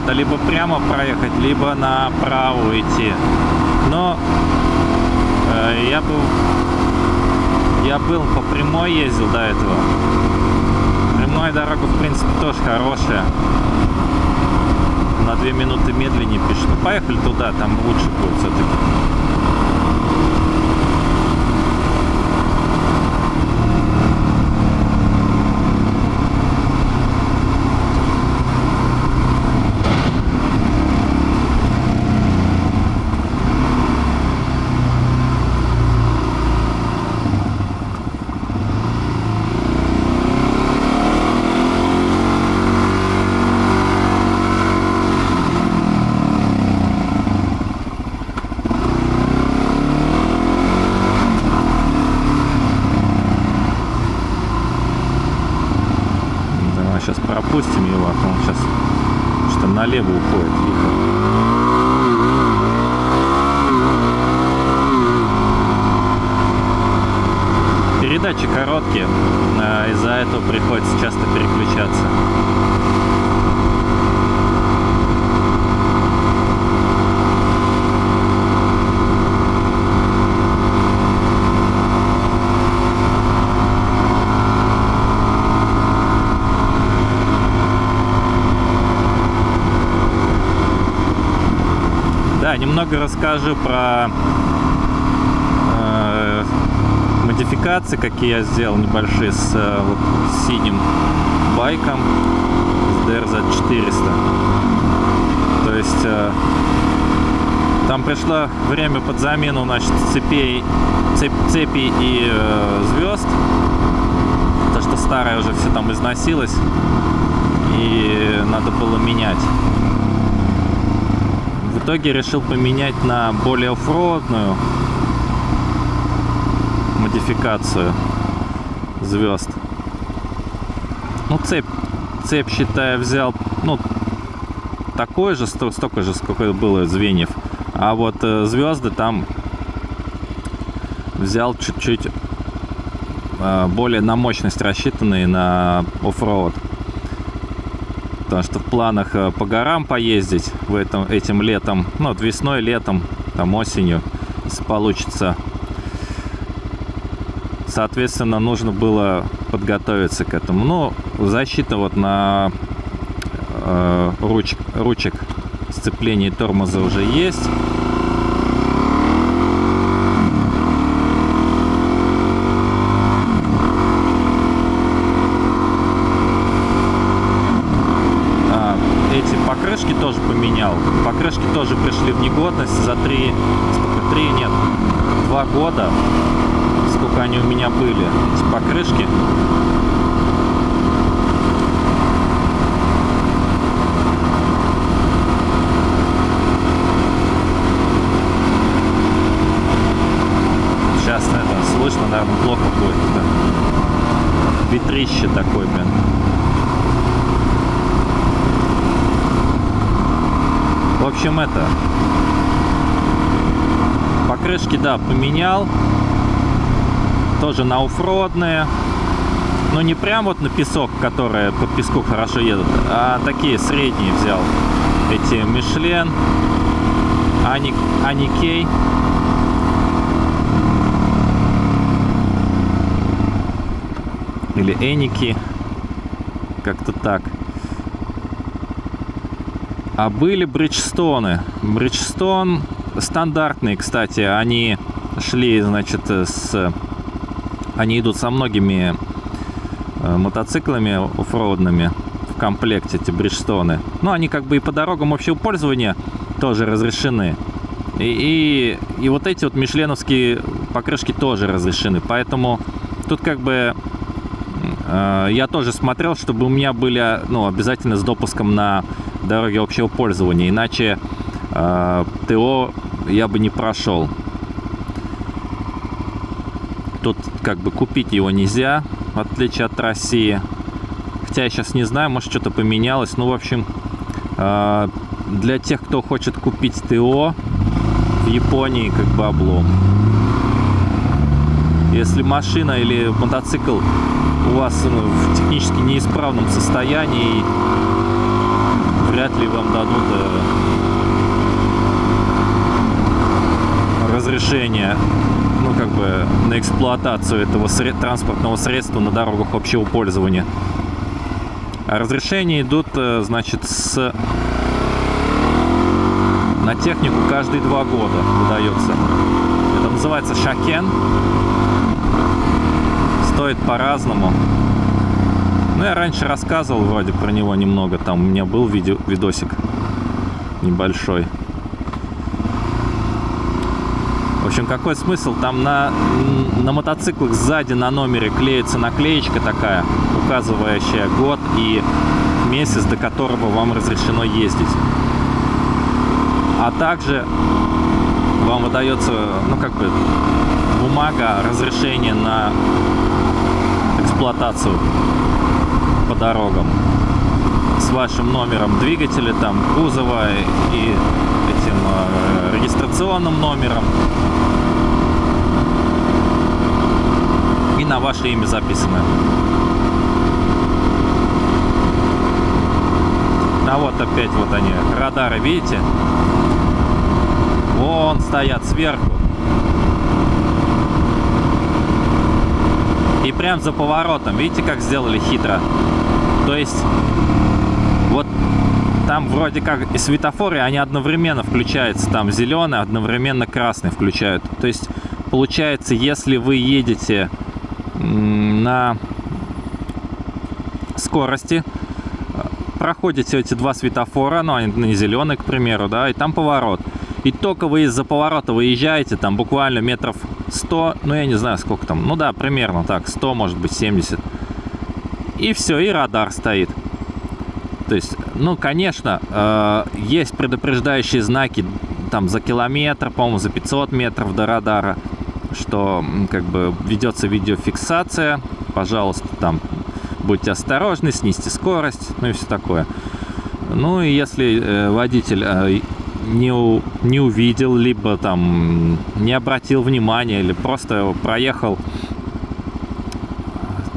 варианта либо прямо проехать, либо направо идти. Но э, я был я был по прямой ездил до этого. Прямая дорога, в принципе, тоже хорошая. На две минуты медленнее пишет. Ну, поехали туда, там лучше будет все-таки. пропустим его, а он сейчас что налево уходит лихо. Передачи короткие, а из-за этого приходится часто переключаться. Да, немного расскажу про э, модификации, какие я сделал небольшие с э, вот, синим байком с DRZ 400. То есть э, там пришло время под замену значит, цепей, цеп, цепи и э, звезд. То, что старое уже все там износилось. И надо было менять итоге решил поменять на более оффроудную модификацию звезд. Ну, цепь, цепь, считаю, взял, ну, такой же, столько же, сколько было звеньев. А вот э, звезды там взял чуть-чуть э, более на мощность рассчитанные на оффроуд потому что в планах э, по горам поездить в этом, этим летом, ну, вот весной, летом, там осенью, если получится. Соответственно, нужно было подготовиться к этому. Ну, защита вот на э, руч, ручек сцепления тормоза уже есть. покрышки тоже поменял. Покрышки тоже пришли в негодность за три, сколько, три, нет, два года, у меня были, эти покрышки. Сейчас это слышно, наверное, плохо будет. Да. Ветрище такой, блин. В общем, это... Покрышки, да, поменял. Тоже на оффродные. Но не прям вот на песок, которые по песку хорошо едут, а такие средние взял. Эти Мишлен, Ани, Аникей. Или Эники. Как-то так. А были бриджстоны. Бриджстон стандартные, кстати. Они шли, значит, с... Они идут со многими э, мотоциклами оффроудными в комплекте, эти бриджстоны. Ну, они как бы и по дорогам общего пользования тоже разрешены. И, и, и вот эти вот мишленовские покрышки тоже разрешены. Поэтому тут как бы э, я тоже смотрел, чтобы у меня были ну, обязательно с допуском на дороги общего пользования, иначе э, ТО я бы не прошел. Тут как бы купить его нельзя, в отличие от России. Хотя я сейчас не знаю, может что-то поменялось. Ну, в общем, э, для тех, кто хочет купить ТО в Японии, как бы облом. Если машина или мотоцикл у вас ну, в технически неисправном состоянии вряд ли вам дадут э, разрешение бы на эксплуатацию этого транспортного средства на дорогах общего пользования. А разрешения идут, э, значит, с на технику каждые два года выдается. Это называется шакен. Стоит по-разному. Ну, я раньше рассказывал вроде про него немного. Там у меня был видео, видосик небольшой. В общем, какой смысл? Там на, на мотоциклах сзади на номере клеится наклеечка такая, указывающая год и месяц, до которого вам разрешено ездить а также вам выдается, ну, как бы, бумага разрешения на эксплуатацию по дорогам с вашим номером двигателя, там, кузова и этим э, регистрационным номером. На ваше имя записано. А вот опять вот они, радары, видите? Вон стоят сверху. И прям за поворотом. Видите, как сделали хитро? То есть, вот там вроде как и светофоры, они одновременно включаются. Там зеленый, одновременно красный включают. То есть, получается, если вы едете на скорости, проходите эти два светофора, ну, они зеленый, к примеру, да, и там поворот. И только вы из-за поворота выезжаете, там буквально метров 100, ну я не знаю сколько там, ну да, примерно так, 100, может быть 70. И все, и радар стоит. То есть, ну, конечно, э, есть предупреждающие знаки там за километр, по-моему, за 500 метров до радара, что как бы ведется видеофиксация, пожалуйста, там будьте осторожны, снизьте скорость, ну и все такое. Ну и если э, водитель э, не, у, не увидел, либо там не обратил внимания, или просто проехал,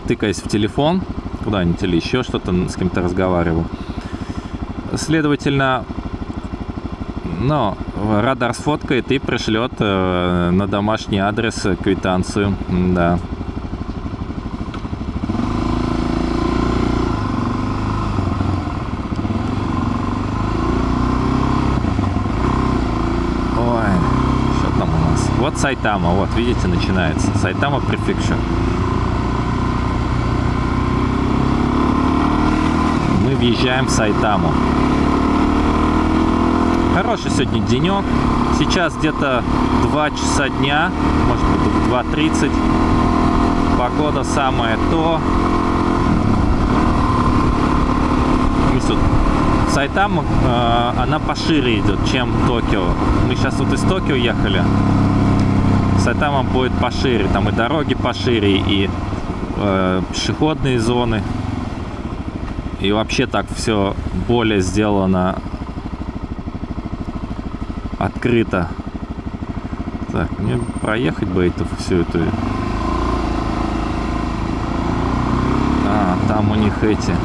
тыкаясь в телефон куда-нибудь или еще что-то с кем-то разговаривал. Следовательно, ну, радар сфоткает и пришлет э, на домашний адрес квитанцию, да. Вот Сайтама, вот, видите, начинается. Сайтама Prefecture. Мы въезжаем в Сайтаму. Хороший сегодня денек. Сейчас где-то 2 часа дня, может быть 2.30. Погода самое то. Сайтама, э, она пошире идет, чем Токио. Мы сейчас вот из Токио ехали. Сайтама будет пошире, там и дороги пошире, и э, пешеходные зоны. И вообще так все более сделано открыто. Так, мне проехать бы эту всю эту... А, там у них эти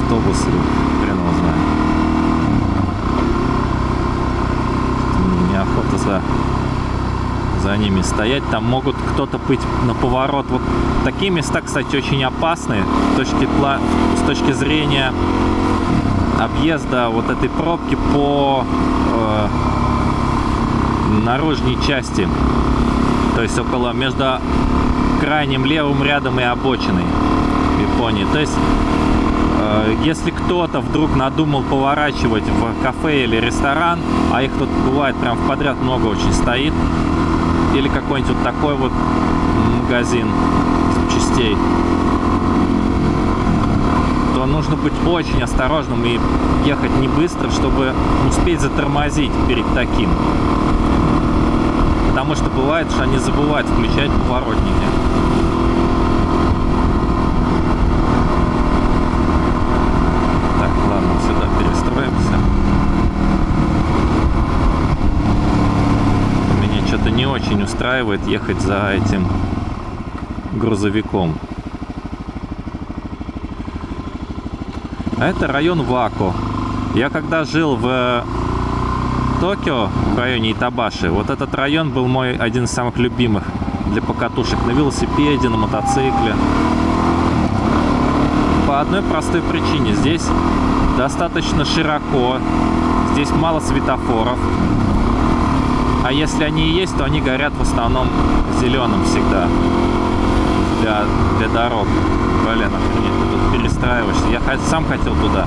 автобусы, хрен его знает. Неохота за за ними стоять. Там могут кто-то быть на поворот. Вот такие места, кстати, очень опасные с точки, с точки зрения объезда вот этой пробки по э, наружной части. То есть около между крайним левым рядом и обочиной Японии. То есть э, если кто-то вдруг надумал поворачивать в кафе или ресторан, а их тут бывает прям в подряд много очень стоит, или какой-нибудь вот такой вот магазин частей, нужно быть очень осторожным и ехать не быстро, чтобы успеть затормозить перед таким. Потому что бывает, что они забывают включать поворотники. Очень устраивает ехать за этим грузовиком. Это район Вако. Я когда жил в Токио, в районе Итабаши, вот этот район был мой один из самых любимых для покатушек на велосипеде, на мотоцикле. По одной простой причине. Здесь достаточно широко, здесь мало светофоров. А если они и есть, то они горят в основном зеленым всегда для, для дорог. Блин, охренеть, ты тут перестраиваешься. Я сам хотел туда.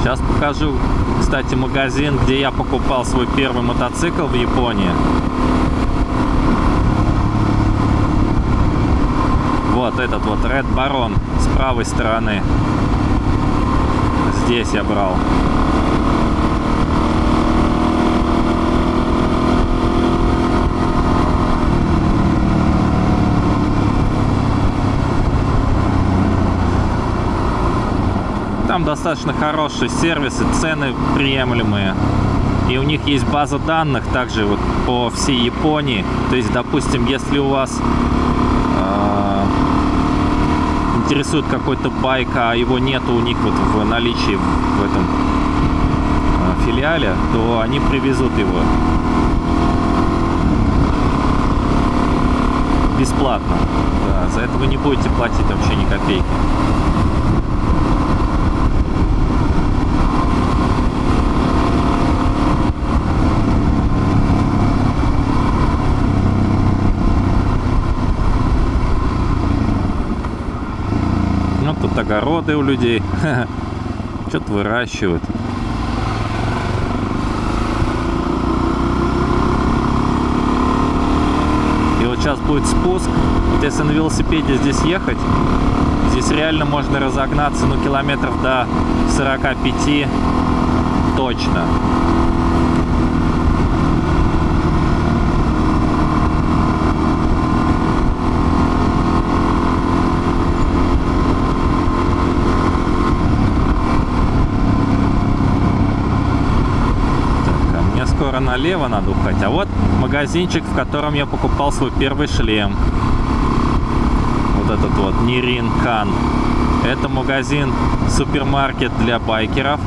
Сейчас покажу, кстати, магазин, где я покупал свой первый мотоцикл в Японии. Вот этот вот Red Baron с правой стороны. Здесь я брал. Там достаточно хороший сервис и цены приемлемые. И у них есть база данных также вот по всей Японии. То есть, допустим, если у вас э, интересует какой-то байк, а его нету у них вот в наличии в этом э, филиале, то они привезут его бесплатно. Да, за это вы не будете платить вообще ни копейки. Огороды у людей. Что-то выращивают. И вот сейчас будет спуск. Если на велосипеде здесь ехать, здесь реально можно разогнаться, ну, километров до 45 точно. Налево надо уходить. А вот магазинчик, в котором я покупал свой первый шлем. Вот этот вот Нирин. Это магазин, супермаркет для байкеров.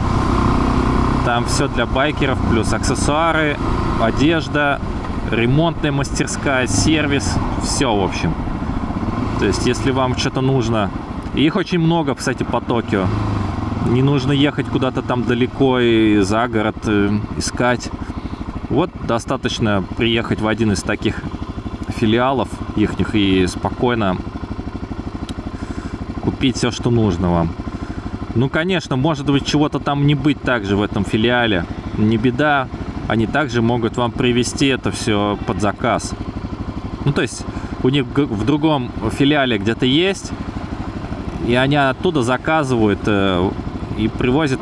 Там все для байкеров, плюс аксессуары, одежда, ремонтная мастерская, сервис, все в общем. То есть, если вам что-то нужно, их очень много, кстати, по Токио. Не нужно ехать куда-то там далеко и за город э, искать. Вот достаточно приехать в один из таких филиалов их и спокойно купить все, что нужно вам. Ну, конечно, может быть, чего-то там не быть также в этом филиале. Не беда, они также могут вам привезти это все под заказ. Ну, то есть, у них в другом филиале где-то есть, и они оттуда заказывают э, и привозят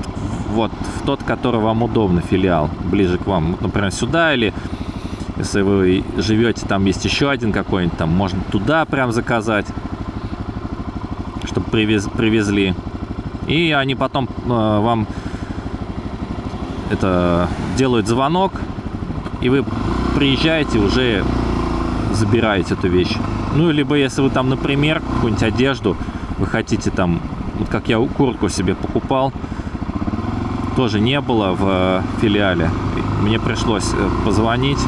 вот в тот, который вам удобно, филиал, ближе к вам. Например, сюда или если вы живете, там есть еще один какой-нибудь, там можно туда прям заказать, чтобы привез, привезли. И они потом э, вам это делают звонок, и вы приезжаете уже забираете эту вещь. Ну, либо если вы там, например, какую-нибудь одежду, вы хотите там, вот как я куртку себе покупал, тоже не было в э, филиале. Мне пришлось э, позвонить,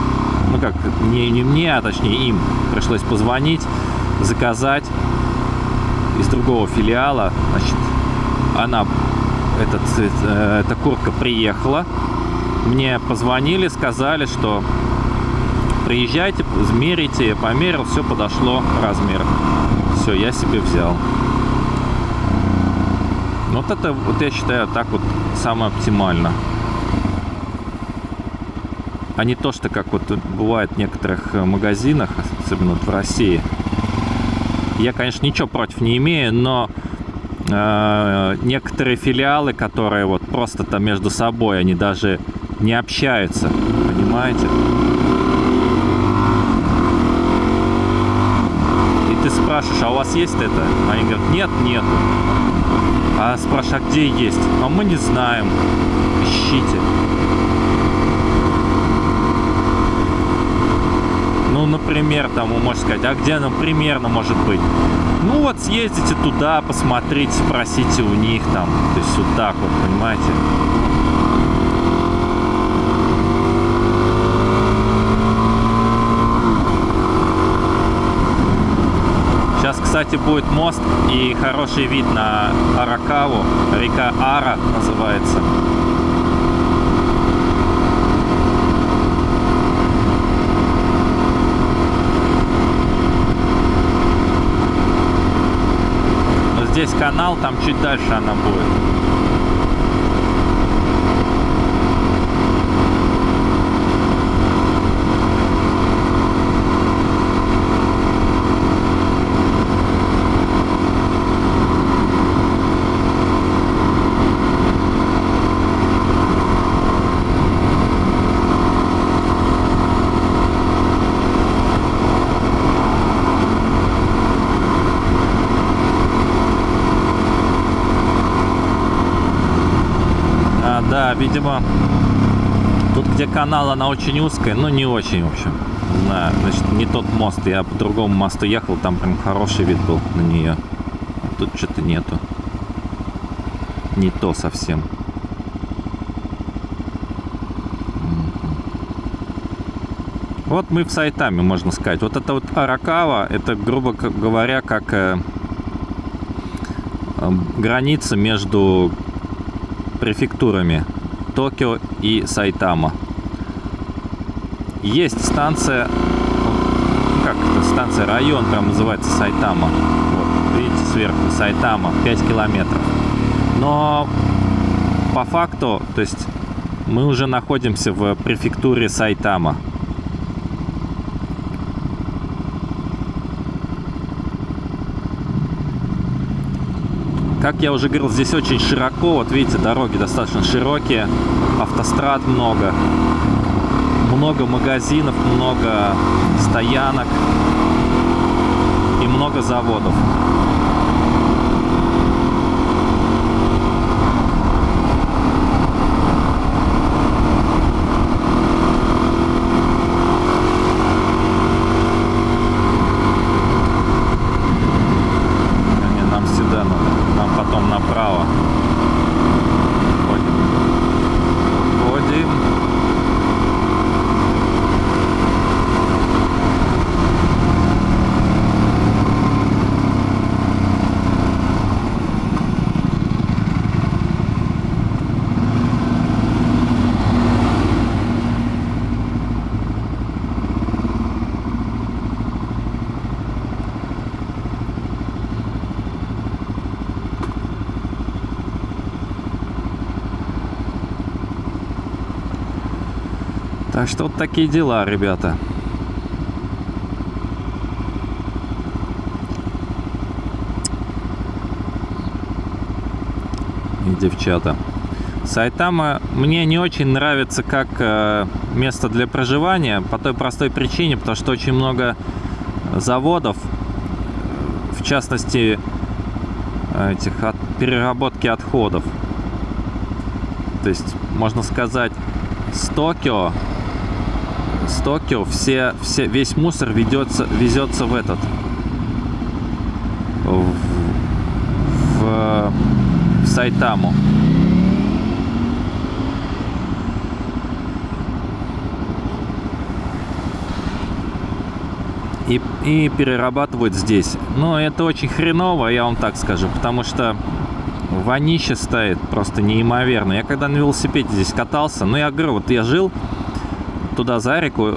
ну как, не, не мне, а точнее им пришлось позвонить, заказать из другого филиала. Значит, она, этот, э, эта куртка приехала, мне позвонили, сказали, что приезжайте, измерите, я померил, все подошло размер. Все, я себе взял. Вот это, вот я считаю, так вот самое оптимально. А не то, что как вот бывает в некоторых э, магазинах, особенно вот в России. Я, конечно, ничего против не имею, но э, некоторые филиалы, которые вот просто там между собой, они даже не общаются, понимаете? И ты спрашиваешь, а у вас есть это? Они говорят, нет, нету. А спрашиваю, а где есть? А мы не знаем. Ищите. Ну, например, там, вы можете сказать, а где оно примерно может быть? Ну вот съездите туда, посмотрите, спросите у них там. То есть вот так вот, понимаете. Сейчас, кстати, будет мост и хороший вид на Аракаву. Река Ара называется. Здесь канал, там чуть дальше она будет. А, да, видимо, тут, где канал, она очень узкая, но не очень, в общем. Не значит, не тот мост. Я по другому мосту ехал, там прям хороший вид был на нее. Тут что-то нету. Не то совсем. Вот мы в Сайтаме, можно сказать. Вот это вот Аракава, это, грубо говоря, как э, э, граница между префектурами Токио и Сайтама. Есть станция, как это, станция, район прям называется Сайтама. Вот, видите, сверху Сайтама, 5 километров. Но по факту, то есть мы уже находимся в префектуре Сайтама. Как я уже говорил, здесь очень широко. Вот видите, дороги достаточно широкие, автострад много, много магазинов, много стоянок и много заводов. Не, нам сюда надо. Нам потом направо. Ходим. Ходим. Так что вот такие дела, ребята. И девчата. Сайтама мне не очень нравится как э, место для проживания по той простой причине, потому что очень много заводов, в частности этих от, переработки отходов. То есть, можно сказать, с Токио, с Токио все, все, весь мусор ведется, везется в этот, в, в, в Сайтаму. И, и перерабатывают здесь. Но это очень хреново, я вам так скажу, потому что вонище стоит просто неимоверно. Я когда на велосипеде здесь катался, ну я говорю, вот я жил туда за реку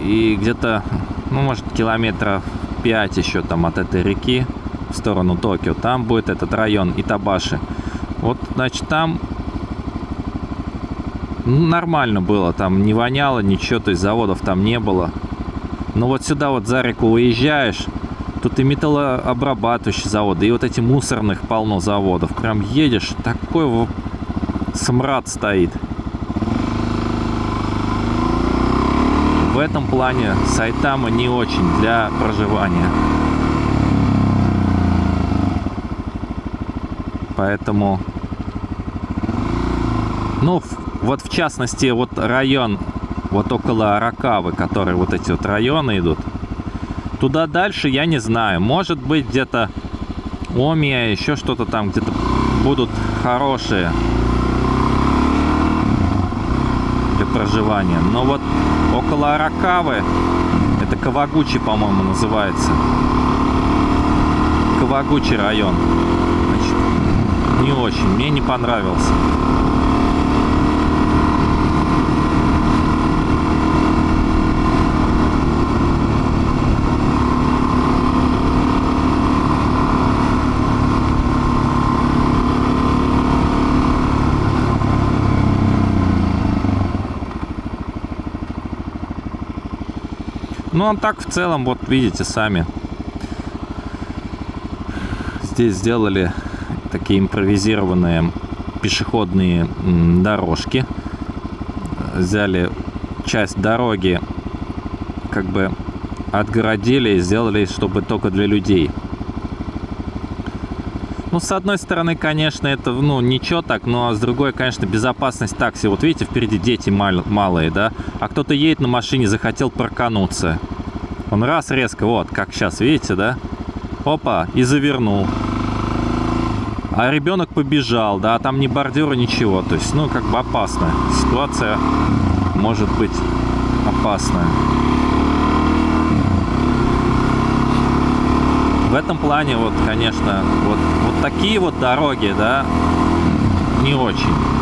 и где-то, ну может километров 5 еще там от этой реки в сторону Токио, там будет этот район Итабаши. Вот, значит, там нормально было, там не воняло ничего, то есть заводов там не было. Но вот сюда вот за реку уезжаешь, тут и металлообрабатывающие заводы, и вот эти мусорных полно заводов. Прям едешь, такой смрад стоит. В этом плане Сайтама не очень для проживания. Поэтому, ну, вот в частности, вот район вот около Аракавы, которые вот эти вот районы идут, Туда дальше я не знаю. Может быть, где-то Омия, еще что-то там, где-то будут хорошие для проживания. Но вот около Аракавы, это Кавагучи, по-моему, называется. Кавагучи район. Значит, не очень, мне не понравился. Ну, а так в целом, вот видите сами. Здесь сделали такие импровизированные пешеходные дорожки. Взяли часть дороги, как бы отгородили и сделали, чтобы только для людей. Ну, с одной стороны, конечно, это, ну, ничего так, но с другой, конечно, безопасность такси. Вот видите, впереди дети мал малые, да? А кто-то едет на машине, захотел паркануться. Он раз резко, вот, как сейчас, видите, да? Опа, и завернул. А ребенок побежал, да, там ни бордюра, ничего. То есть, ну, как бы опасная. Ситуация может быть опасная. В этом плане, вот, конечно, вот, вот такие вот дороги, да, не очень.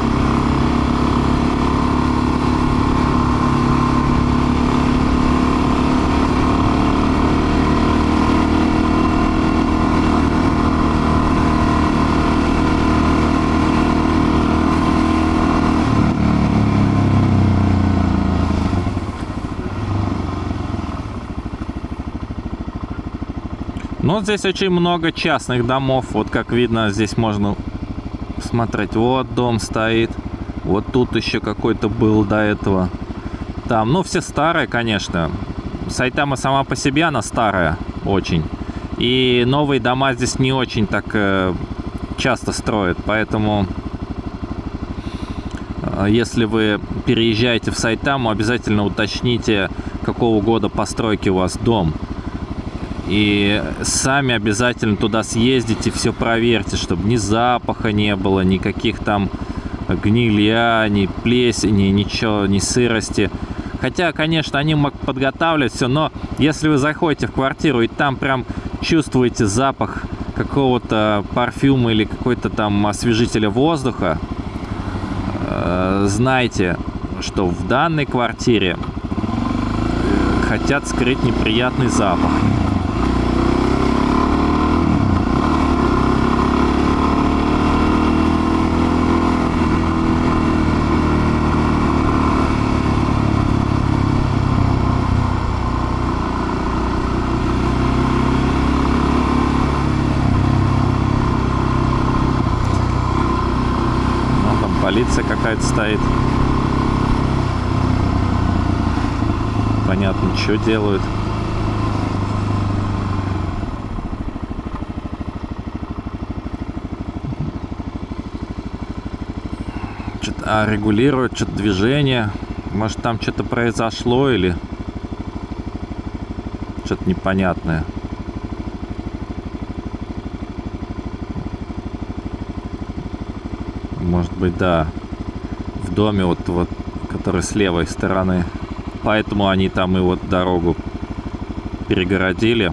Но здесь очень много частных домов. Вот как видно, здесь можно смотреть. Вот дом стоит. Вот тут еще какой-то был до этого. Там, ну, все старые, конечно. Сайтама сама по себе, она старая очень. И новые дома здесь не очень так э, часто строят. Поэтому, э, если вы переезжаете в Сайтаму, обязательно уточните, какого года постройки у вас дом. И сами обязательно туда съездите, все проверьте, чтобы ни запаха не было, никаких там гнилья, ни плесени, ничего, ни сырости. Хотя, конечно, они могут подготавливать все, но если вы заходите в квартиру и там прям чувствуете запах какого-то парфюма или какой-то там освежителя воздуха, э, знайте, что в данной квартире хотят скрыть неприятный запах. Полиция какая-то стоит. Понятно, что делают. Что-то а, регулируют, что-то движение. Может, там что-то произошло или что-то непонятное. может быть, да, в доме, вот, вот, который с левой стороны. Поэтому они там и вот дорогу перегородили.